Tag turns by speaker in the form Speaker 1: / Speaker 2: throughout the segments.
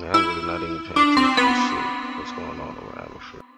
Speaker 1: Man, I'm really not even paying attention to shit.
Speaker 2: What's going on around me?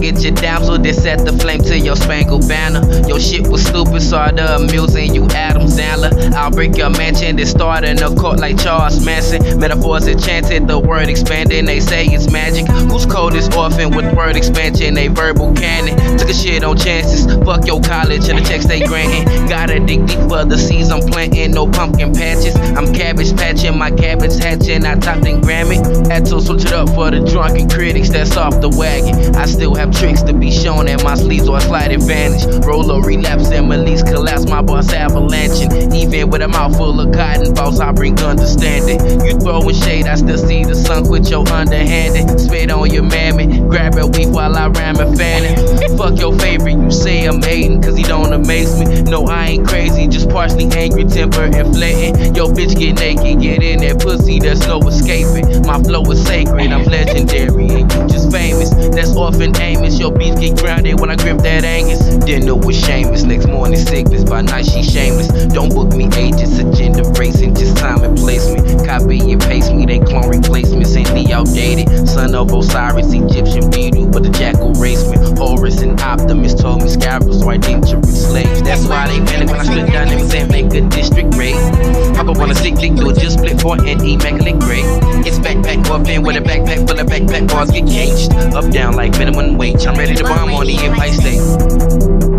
Speaker 2: Get your damsel, this set the flame to your spangled banner. Your shit was stupid, so I done amusing you, Adam Sandler. I'll break your mansion, then start in a court like Charles Manson. Metaphors enchanted, the word expanding, they say it's magic. Who's is orphan with word expansion, they verbal cannon. Took a shit on chances, fuck your college and the checks they granting. Gotta dig deep for the seeds I'm planting, no pumpkin patches. I'm cabbage patching, my cabbage hatching, I topped and Grammy. Had to switch it up for the drunken critics that's off the wagon. I still have tricks to be shown at my sleeves or a slight advantage. Roll a relapse and release collapse, my boss avalanching. Even with a mouth full of cotton balls, I bring understanding. You throwing shade, I still see the sun with your underhanded. Spit on your mammy, grab a weave while I ram and fanning. Fuck your favorite, you say I'm hating, cause he don't amaze me. No, I ain't crazy, just partially angry, temper inflating. Yo, bitch, get naked, get in that pussy, there's no escaping. My flow is sacred, I'm legendary, and you just That's orphan Amos, your beef get grounded when I grip that Angus. Dinner with Seamus, next morning sickness, by night she shameless. Don't book me agents, agenda racing, just time and placement. Copy and paste me, they clone replacements, ain't the outdated. Son of Osiris, Egyptian beetle, but the jackal race me. Horus and Optimus told me scarabs are dangerous slaves. That's why they panic when I split down and make a district raid. Papa wanna sick dick, do a just split for immaculate grade. It's backpack up in with a backpack full of backpack bars get caged. Up down like minimum wage. I'm ready to bomb on the Empire State.